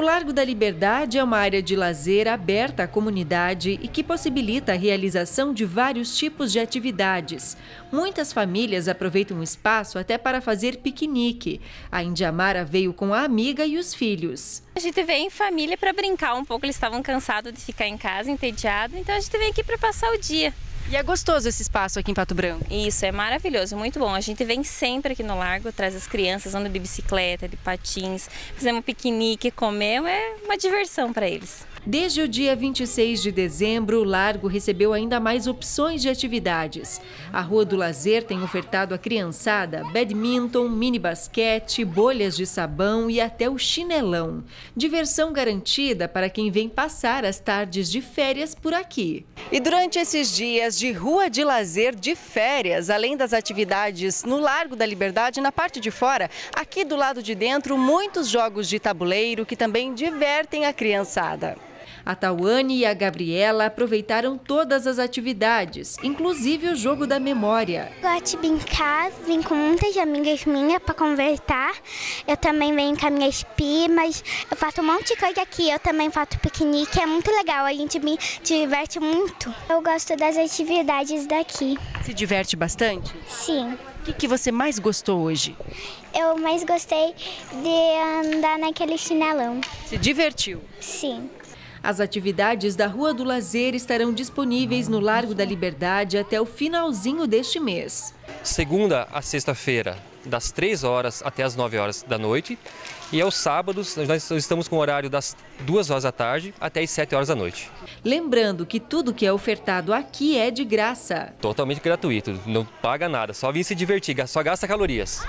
O Largo da Liberdade é uma área de lazer aberta à comunidade e que possibilita a realização de vários tipos de atividades. Muitas famílias aproveitam o espaço até para fazer piquenique. A Indiamara veio com a amiga e os filhos. A gente veio em família para brincar um pouco, eles estavam cansados de ficar em casa, entediados, então a gente veio aqui para passar o dia. E é gostoso esse espaço aqui em Pato Branco? Isso, é maravilhoso, muito bom. A gente vem sempre aqui no Largo, traz as crianças, andam de bicicleta, de patins, fizemos piquenique, comemos, é uma diversão para eles. Desde o dia 26 de dezembro, o Largo recebeu ainda mais opções de atividades. A Rua do Lazer tem ofertado à criançada badminton, mini basquete, bolhas de sabão e até o chinelão. Diversão garantida para quem vem passar as tardes de férias por aqui. E durante esses dias de Rua de Lazer de férias, além das atividades no Largo da Liberdade, na parte de fora, aqui do lado de dentro, muitos jogos de tabuleiro que também divertem a criançada. A Tawane e a Gabriela aproveitaram todas as atividades, inclusive o jogo da memória. Gosto de brincar, vim com muitas amigas minhas para conversar. Eu também venho com as minhas primas. Eu faço um monte de coisa aqui. Eu também faço piquenique. É muito legal. A gente me diverte muito. Eu gosto das atividades daqui. Se diverte bastante? Sim. O que, que você mais gostou hoje? Eu mais gostei de andar naquele chinelão. Se divertiu? Sim. As atividades da Rua do Lazer estarão disponíveis no Largo da Liberdade até o finalzinho deste mês. Segunda a sexta-feira, das 3 horas até as 9 horas da noite. E aos sábados, nós estamos com o horário das 2 horas da tarde até as 7 horas da noite. Lembrando que tudo que é ofertado aqui é de graça. Totalmente gratuito, não paga nada, só vir se divertir, só gasta calorias.